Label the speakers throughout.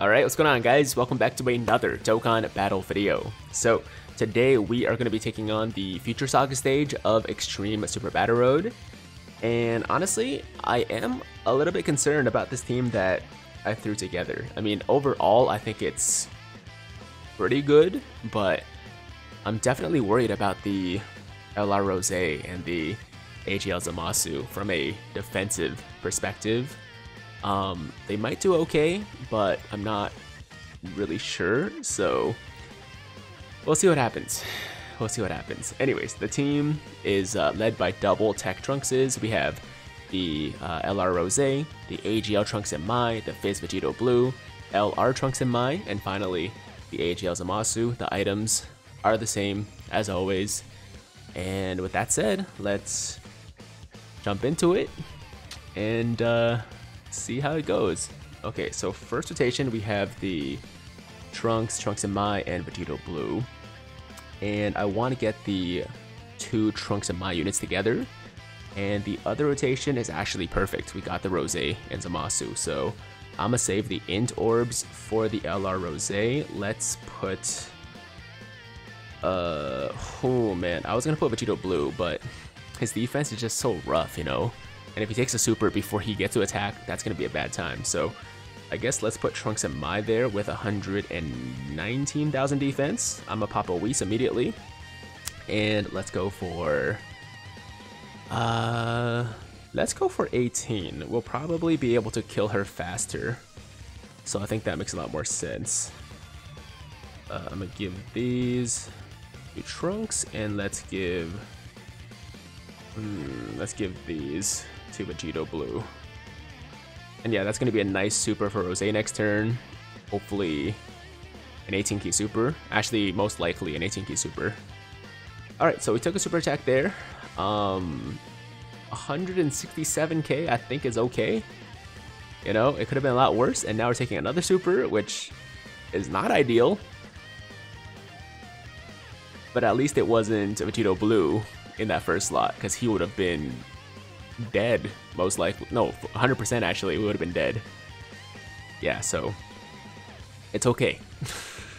Speaker 1: Alright, what's going on guys? Welcome back to another Dokkan Battle video. So, today we are going to be taking on the Future Saga stage of Extreme Super Battle Road. And honestly, I am a little bit concerned about this team that I threw together. I mean, overall, I think it's pretty good, but I'm definitely worried about the LR Rose and the AGL Zamasu from a defensive perspective. Um, they might do okay, but I'm not really sure, so we'll see what happens. We'll see what happens. Anyways, the team is uh, led by double TEQ Trunkses. We have the uh, LR Rose, the AGL Trunks and Mai, the PHY Vegito Blue, LR Trunks and Mai, and finally the AGL Zamasu. The items are the same as always. And with that said, let's jump into it and uh, see how it goes. Okay, so first rotation we have the Trunks, Trunks and Mai, and Vegito Blue. And I want to get the two Trunks and Mai units together. And the other rotation is actually perfect. We got the Rose and Zamasu. So I'm to save the Int Orbs for the LR Rose. Let's put... Uh, oh man, I was going to put Vegito Blue, but his defense is just so rough, you know? And if he takes a super before he gets to attack, that's going to be a bad time. So I guess let's put Trunks and Mai there with 119,000 defense. I'm going to pop a Whis immediately. And let's go for... Uh, let's go for 18. We'll probably be able to kill her faster. So I think that makes a lot more sense. Uh, I'm going to give these to Trunks, and let's give... Hmm, let's give these to Vegito Blue. And yeah, that's going to be a nice super for Rose next turn. Hopefully an 18 key super. Actually, most likely an 18 key super. Alright, so we took a super attack there. Um, 167k I think is okay. You know, it could have been a lot worse. And now we're taking another super, which is not ideal. But at least it wasn't Vegito Blue in that first slot, because he would have been dead, most likely. No, 100% actually, we would have been dead. Yeah, so it's okay.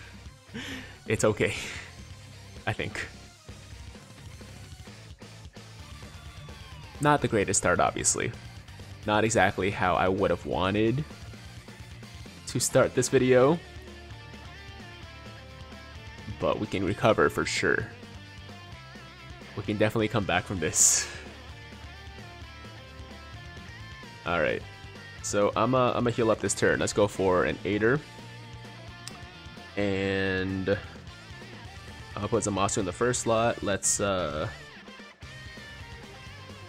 Speaker 1: it's okay, I think. Not the greatest start, obviously. Not exactly how I would have wanted to start this video. But we can recover for sure. We can definitely come back from this. Alright. So I'm a, I'm a heal up this turn. Let's go for an Aider. And I'll put Zamasu in the first slot. Let's uh,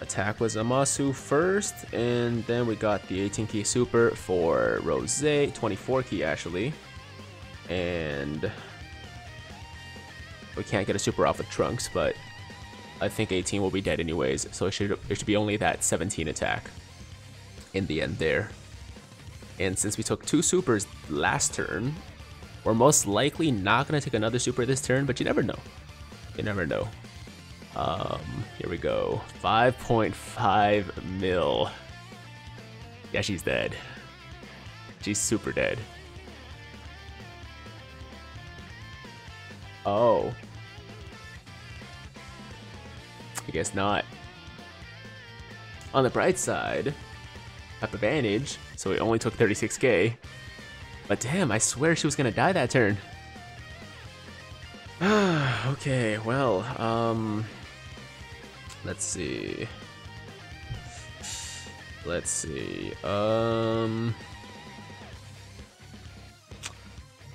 Speaker 1: attack with Zamasu first. And then we got the 18 key super for Rose. 24 key actually. And we can't get a super off of Trunks, but I think 18 will be dead anyways. So it should, it should be only that 17 attack in the end there. And since we took two supers last turn, we're most likely not going to take another super this turn, but you never know. You never know. Um, here we go. 5.5 mil. Yeah, she's dead. She's super dead. Oh. I guess not. On the bright side, up advantage, so it only took 36k. But damn, I swear she was gonna die that turn. okay, well, um, let's see. Let's see. Um,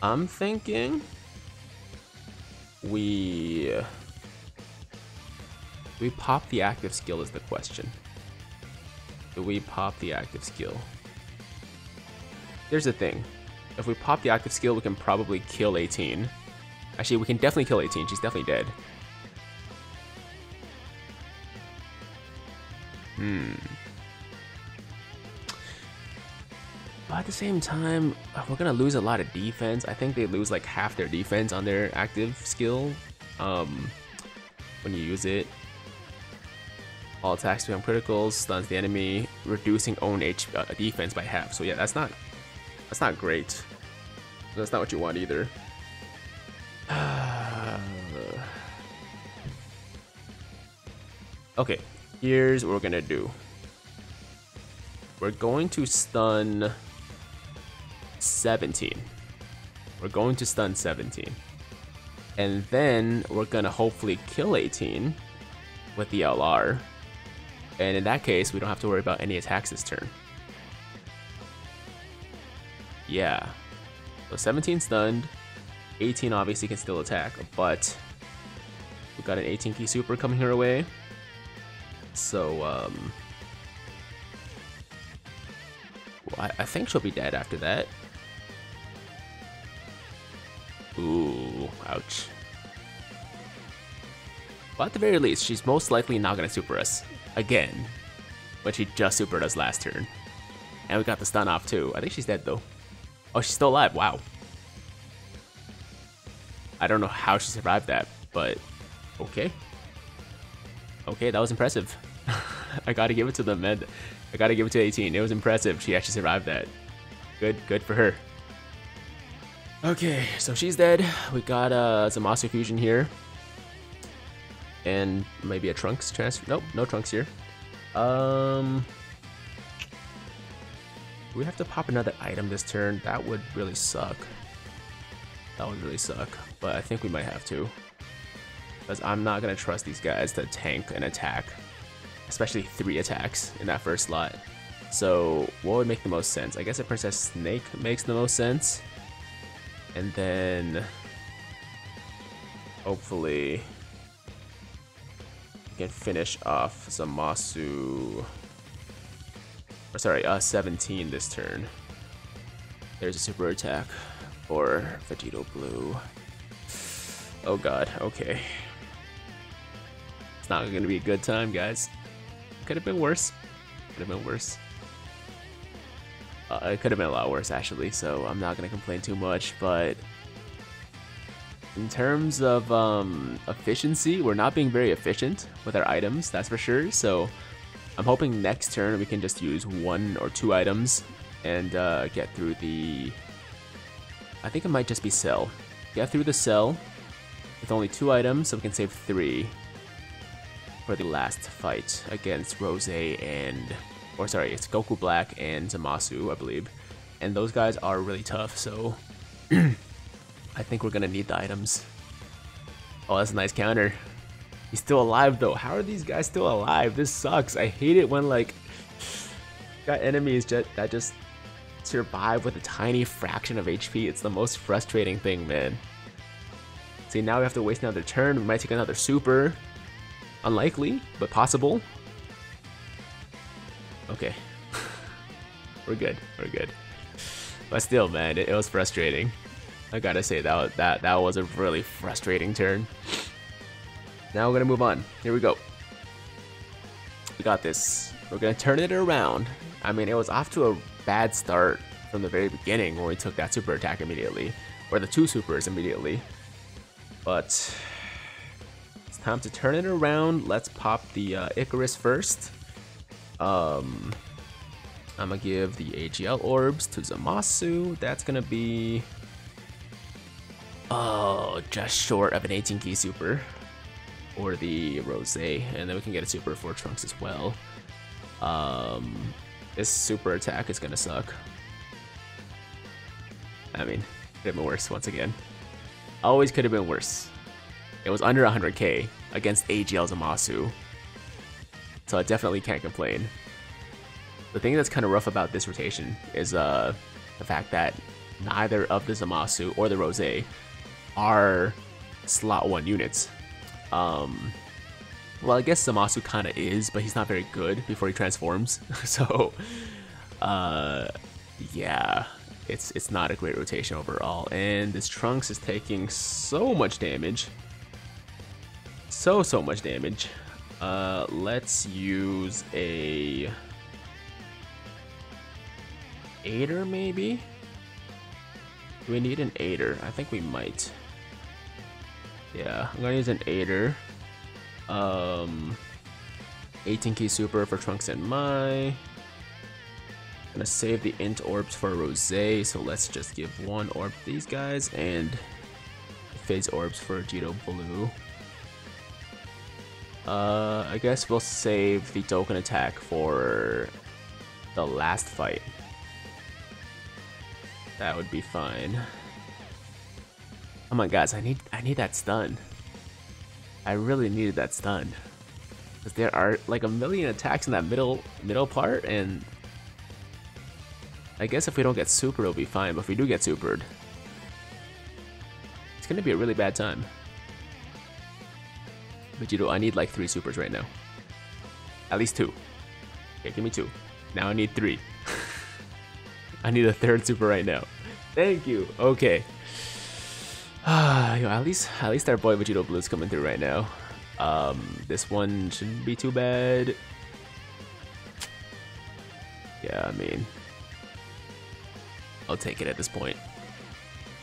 Speaker 1: I'm thinking we we pop the active skill is the question do we pop the active skill? Here's the thing. If we pop the active skill, we can probably kill 18. Actually, we can definitely kill 18. She's definitely dead. Hmm. But at the same time, we're gonna lose a lot of defense. I think they lose like half their defense on their active skill um, when you use it. All attacks become criticals, stuns the enemy, reducing own H uh, defense by half. So yeah, that's not that's not great. That's not what you want either. okay, here's what we're gonna do. We're going to stun 17. We're going to stun 17. And then we're gonna hopefully kill 18 with the LR. And in that case, we don't have to worry about any attacks this turn. Yeah. So 17 stunned. 18 obviously can still attack, but we got an 18 key super coming her way. So, um... Well, I, I think she'll be dead after that. Ooh, ouch. But at the very least, she's most likely not gonna super us again. But she just supered us last turn. And we got the stun off too. I think she's dead though. Oh, she's still alive. Wow. I don't know how she survived that, but okay. Okay, that was impressive. I gotta give it to them, man. I gotta give it to 18. It was impressive. She actually survived that. Good, good for her. Okay, so she's dead. We got uh, Zamasu Fusion here. And maybe a Trunks transfer. Nope, no Trunks here. Um, we have to pop another item this turn? That would really suck. That would really suck. But I think we might have to. Because I'm not going to trust these guys to tank an attack. Especially three attacks in that first slot. So what would make the most sense? I guess a Princess Snake makes the most sense. And then hopefully can finish off Zamasu. Or sorry, uh, 17 this turn. There's a super attack for Vegito Blue. Oh god, okay. It's not gonna be a good time, guys. Could have been worse. Could have been worse. Uh, it could have been a lot worse actually, so I'm not gonna complain too much. But in terms of um, efficiency, we're not being very efficient with our items, that's for sure. So I'm hoping next turn we can just use one or two items and uh, get through the. I think it might just be Cell. Get through the Cell with only two items, so we can save three for the last fight against Rose and or sorry, it's Goku Black and Zamasu, I believe. And those guys are really tough, so I think we're gonna need the items. Oh, that's a nice counter. He's still alive though. How are these guys still alive? This sucks. I hate it when like got enemies that just survive with a tiny fraction of HP. It's the most frustrating thing, man. See, now we have to waste another turn. We might take another super. Unlikely, but possible. Okay. We're good. We're good. But still, man, it, it, was frustrating. I gotta say that that that was a really frustrating turn. Now we're gonna move on. Here we go. We got this. We're gonna turn it around. I mean, it was off to a bad start from the very beginning when we took that super attack immediately, or the two supers immediately. But it's time to turn it around. Let's pop the uh, Icarus first. Um, I'm gonna give the AGL orbs to Zamasu. That's gonna be oh, just short of an 18 key super, or the Rose, and then we can get a super for Trunks as well. Um, this super attack is gonna suck. I mean, could have been worse once again. Always could have been worse. It was under 100k against AGL Zamasu so I definitely can't complain. The thing that's kind of rough about this rotation is uh, the fact that neither of the Zamasu or the Rose are slot 1 units. Um, well, I guess Zamasu kind of is, but he's not very good before he transforms. so, uh, yeah, it's it's not a great rotation overall. And this Trunks is taking so much damage. So, so much damage. Uh, let's use a aider maybe? Do we need an aider? I think we might. Yeah, I'm gonna use an aider. Um, 18 key super for Trunks and Mai. Gonna save the int orbs for Rose, so let's just give one orb to these guys and phase orbs for Vegito Blue. Uh, I guess we'll save the Dokkan attack for the last fight. That would be fine. Oh my guys, I need I need that stun. I really needed that stun. Because there are like a million attacks in that middle middle part, and I guess if we don't get super, it'll be fine. But if we do get supered, it's gonna be a really bad time. But you know, I need like three supers right now. At least two. Okay, give me two. Now I need three. I need a third super right now. Thank you. Okay. Ah, yo, at least at least our boy Vegito Blue's coming through right now. Um, this one shouldn't be too bad. Yeah, I mean, I'll take it at this point.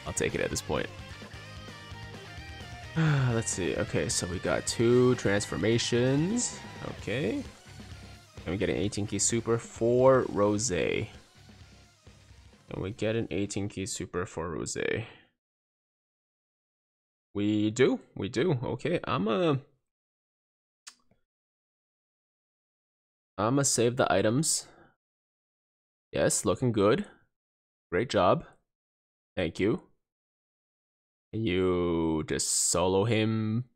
Speaker 1: I'll take it at this point. Let's see. Okay, so we got two transformations. Okay. And we get an 18 key super for Rose. And we get an 18 key super for Rose. We do. We do. Okay, I'm a I'm gonna save the items. Yes, looking good. Great job. Thank you. Can you just solo him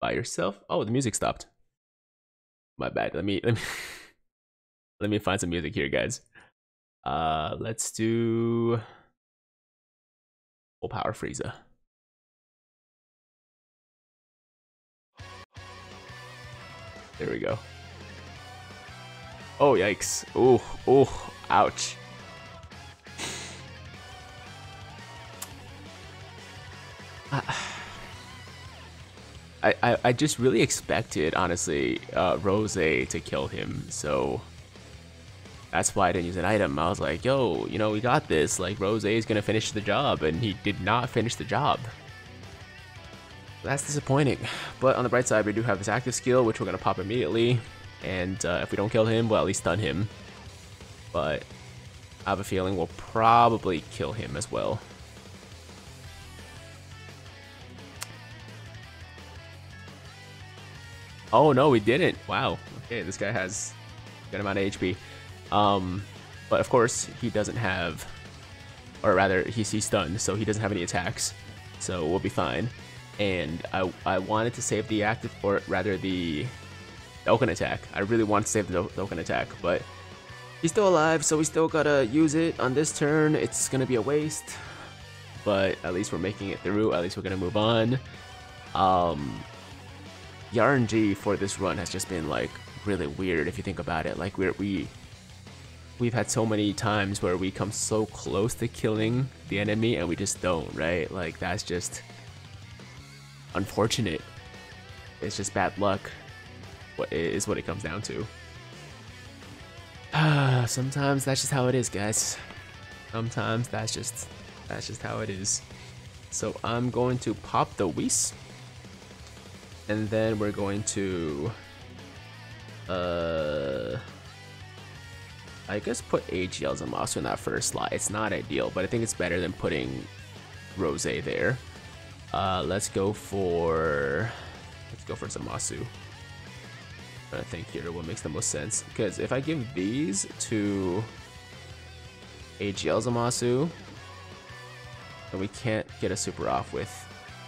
Speaker 1: by yourself? Oh, the music stopped. My bad. Let me let me let me find some music here, guys. Uh, let's do full power Frieza. There we go. Oh, yikes. Oh, oh, ouch. I, I, I just really expected, honestly, uh, Rose to kill him, so that's why I didn't use an item. I was like, yo, you know, we got this. Like, Rose is gonna finish the job, and he did not finish the job. That's disappointing. But on the bright side, we do have this active skill, which we're gonna pop immediately. And uh, if we don't kill him, we'll at least stun him. But I have a feeling we'll probably kill him as well. Oh no, we didn't. Wow. Okay, this guy has a good amount of HP. Um, but of course, he doesn't have, or rather, he's, he's stunned, so he doesn't have any attacks. So we'll be fine. And I, I wanted to save the active, or rather the Dokkan attack. I really want to save the Dokkan attack, but he's still alive, so we still gotta use it on this turn. It's gonna be a waste, but at least we're making it through. At least we're gonna move on. Um, the RNG for this run has just been like really weird if you think about it. Like we're we we've had so many times where we come so close to killing the enemy and we just don't, right? Like that's just unfortunate. It's just bad luck what is what it comes down to. Sometimes that's just how it is, guys. Sometimes that's just that's just how it is. So I'm going to pop the Whis. And then we're going to uh I guess put AGL Zamasu in that first slot. It's not ideal, but I think it's better than putting Rose there. Uh, let's go for let's go for Zamasu. I think here what makes the most sense. Because if I give these to AGL Zamasu, then we can't get a super off with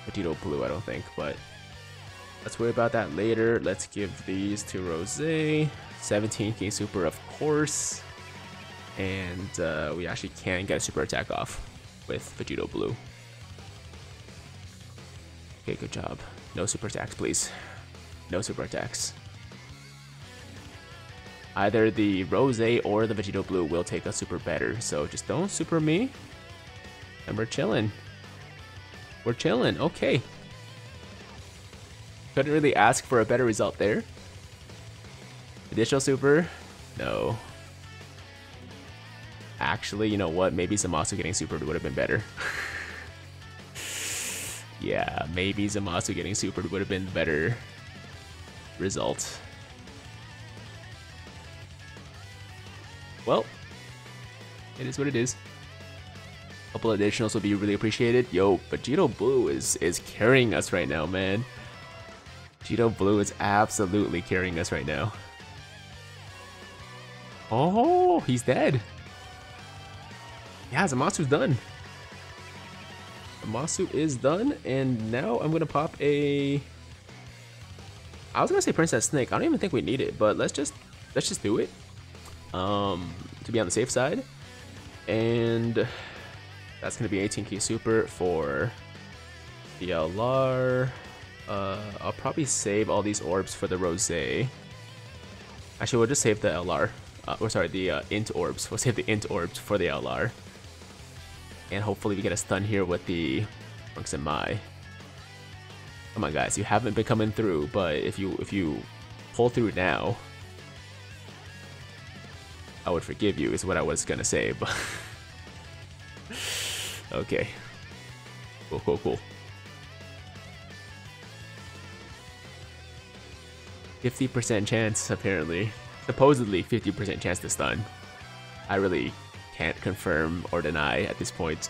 Speaker 1: Vegito Blue, I don't think, but let's worry about that later. Let's give these to Rose. 17k super, of course. And uh, we actually can get a super attack off with Vegito Blue. Okay, good job. No super attacks, please. No super attacks. Either the Rose or the Vegito Blue will take a super better, so just don't super me. And we're chilling. We're chilling, okay. Couldn't really ask for a better result there. Additional super? No. Actually, you know what? Maybe Zamasu getting supered would have been better. yeah, maybe Zamasu getting supered would have been the better result. Well, It is what it is. A couple additionals would be really appreciated. Yo, but Vegito Blue is is carrying us right now, man. Vegito Blue is absolutely carrying us right now. Oh, he's dead. Yeah, Zamasu's done. Zamasu is done, and now I'm gonna pop a. I was gonna say Princess Snake. I don't even think we need it, but let's just let's just do it. Um, to be on the safe side, and that's gonna be 18 key super for the LR. Uh, I'll probably save all these orbs for the Rose. Actually, we'll just save the LR. Uh, or sorry, the uh, int orbs. We'll save the int orbs for the LR. And hopefully we get a stun here with the Trunks and Mai. Come on guys, you haven't been coming through, but if you if you pull through now, I would forgive you is what I was gonna say, but okay. Cool, cool, cool. 50% chance, apparently. Supposedly 50% chance to stun. I really can't confirm or deny at this point.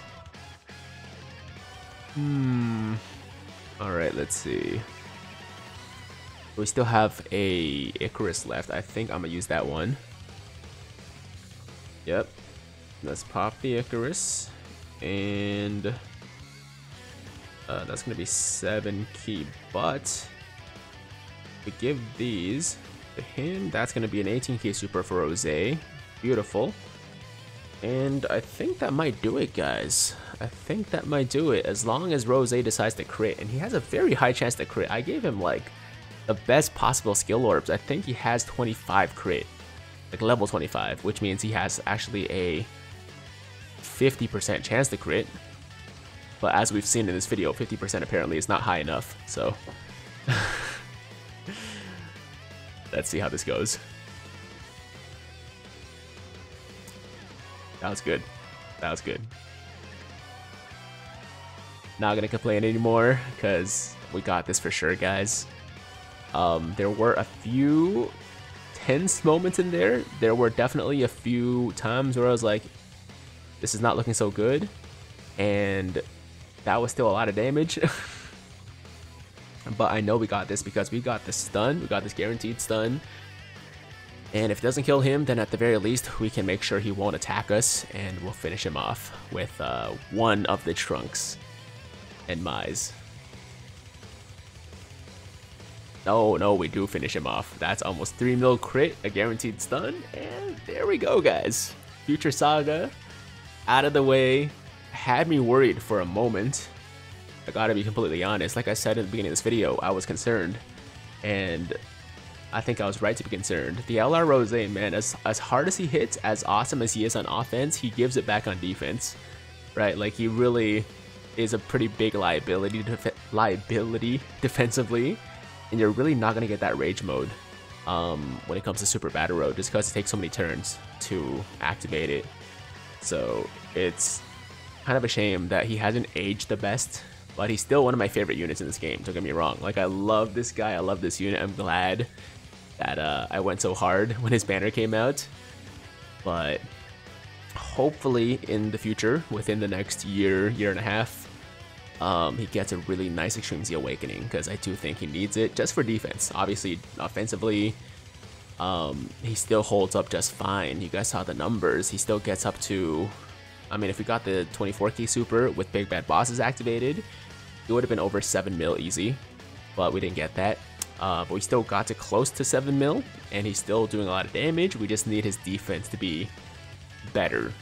Speaker 1: Hmm. Alright, let's see. We still have a Icarus left. I think I'm gonna use that one. Yep. Let's pop the Icarus. And uh, that's gonna be seven key, but we give these to him. That's gonna be an 18 key super for Rose. Beautiful. And I think that might do it, guys. I think that might do it, as long as Rose decides to crit. And he has a very high chance to crit. I gave him, like, the best possible skill orbs. I think he has 25 crit. Like, level 25, which means he has actually a 50% chance to crit. But as we've seen in this video, 50% apparently is not high enough, so... Let's see how this goes. That was good. That was good. Not gonna complain anymore, because we got this for sure, guys. Um, there were a few tense moments in there. There were definitely a few times where I was like, this is not looking so good. And that was still a lot of damage. but I know we got this because we got the stun. We got this guaranteed stun. And if it doesn't kill him, then at the very least, we can make sure he won't attack us, and we'll finish him off with uh, one of the Trunks and Mai's. No, no, we do finish him off. That's almost 3 mil crit, a guaranteed stun, and there we go, guys. Future Saga, out of the way, had me worried for a moment. I gotta be completely honest, like I said at the beginning of this video, I was concerned, and I think I was right to be concerned. The LR Rose, man, as, as hard as he hits, as awesome as he is on offense, he gives it back on defense, right? Like, he really is a pretty big liability, def liability defensively, and you're really not going to get that rage mode um, when it comes to Super Battle Road, just because it takes so many turns to activate it. So, it's kind of a shame that he hasn't aged the best but he's still one of my favorite units in this game, don't get me wrong. Like, I love this guy, I love this unit, I'm glad that uh, I went so hard when his banner came out. But hopefully in the future, within the next year, year and a half, um, he gets a really nice Extreme Z Awakening because I do think he needs it just for defense. Obviously, offensively, um, he still holds up just fine. You guys saw the numbers. He still gets up to, I mean, if we got the 24k super with Big Bad Bosses activated, it would have been over 7 mil easy, but we didn't get that. Uh, but we still got to close to 7 mil, and he's still doing a lot of damage. We just need his defense to be better.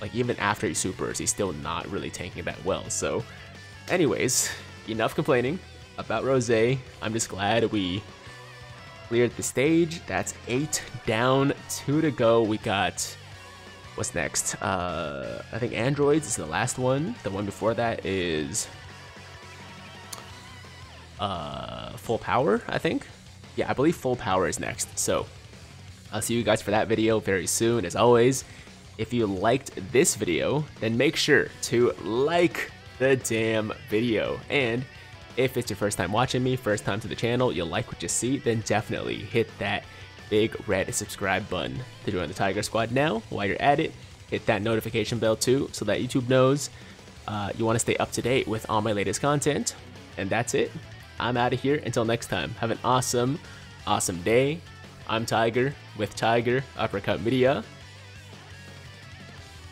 Speaker 1: Like, even after he supers, he's still not really tanking that well. So, anyways, enough complaining about Rose. I'm just glad we cleared the stage. That's 8 down, 2 to go. We got... What's next? Uh, I think Androids is the last one. The one before that is uh, full power, I think. Yeah, I believe full power is next. So I'll see you guys for that video very soon. As always, if you liked this video, then make sure to like the damn video. And if it's your first time watching me, first time to the channel, you like what you see, then definitely hit that big red subscribe button to join the Tiger Squad now while you're at it. hit that notification bell too so that YouTube knows uh, you want to stay up to date with all my latest content. And that's it. I'm out of here. Until next time, have an awesome, awesome day. I'm Tiger with Tiger Uppercut Media.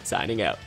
Speaker 1: Signing out.